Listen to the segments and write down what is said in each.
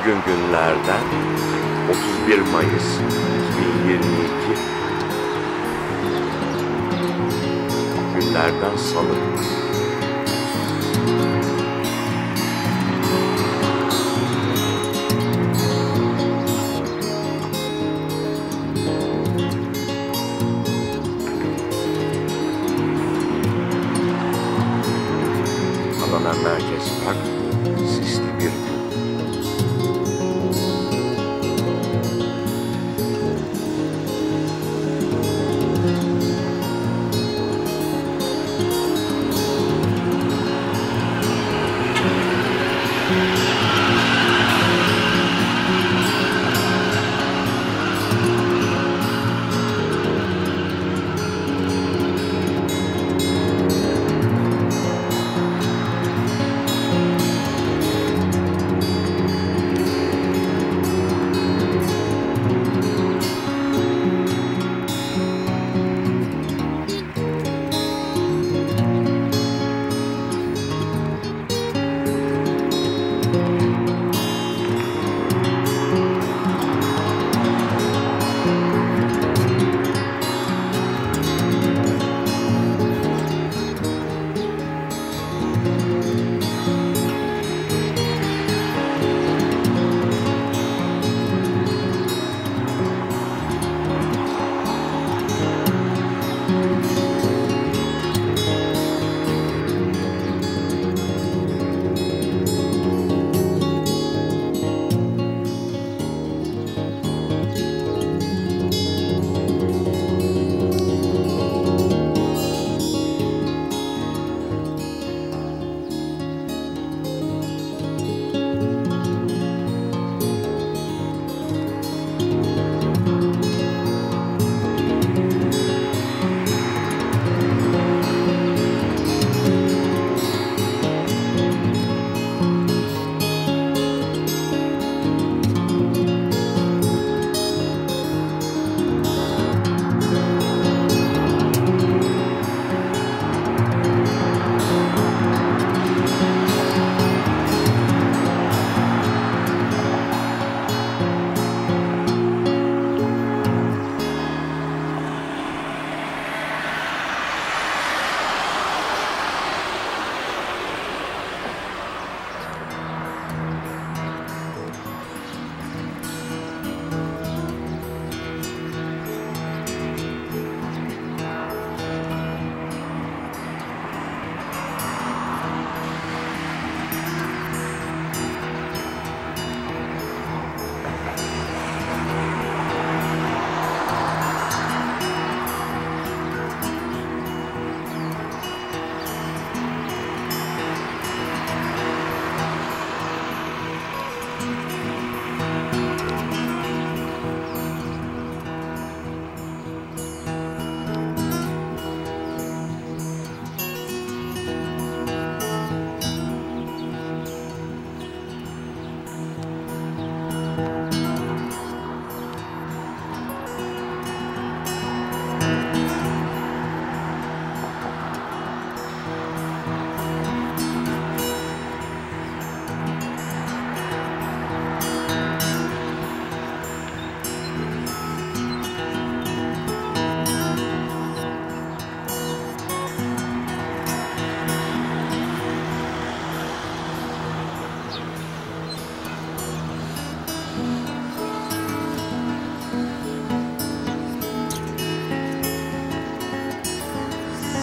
Bugün günlerden 31 Mayıs 2022 Günlerden Salı Adana Merkez Park sisli bir gün.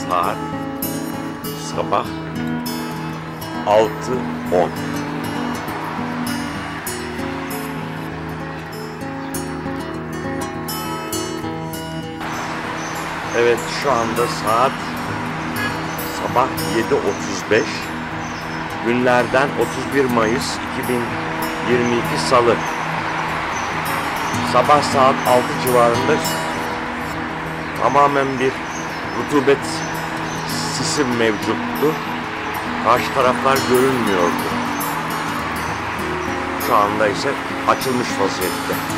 Saat sabah 6.10 Evet şu anda saat sabah 7.35 günlerden 31 Mayıs 2022 Salı. Sabah saat 6 civarında tamamen bir rutubet sisi mevcuttu. Karşı taraflar görünmüyordu. Şu anda ise açılmış vaziyette.